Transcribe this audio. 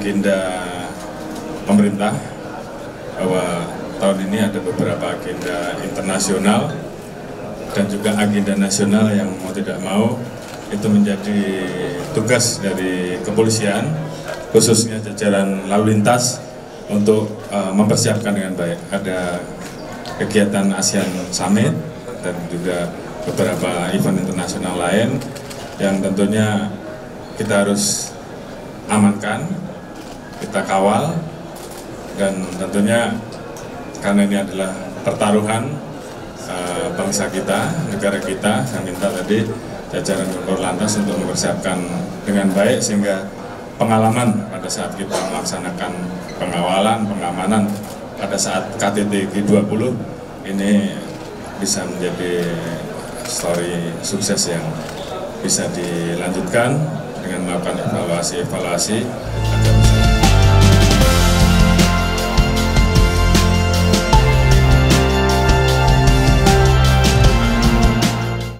agenda pemerintah bahwa tahun ini ada beberapa agenda internasional dan juga agenda nasional yang mau tidak mau itu menjadi tugas dari kepolisian khususnya jajaran lalu lintas untuk uh, mempersiapkan dengan baik. Ada kegiatan ASEAN Summit dan juga beberapa event internasional lain yang tentunya kita harus amankan, kita kawal, dan tentunya karena ini adalah pertaruhan uh, bangsa kita, negara kita, saya minta tadi jajaran Kakor Lantas untuk mempersiapkan dengan baik sehingga pengalaman pada saat kita melaksanakan pengawalan, pengamanan pada saat KTT G20 ini bisa menjadi story sukses yang bisa dilanjutkan dengan melakukan evaluasi-evaluasi agar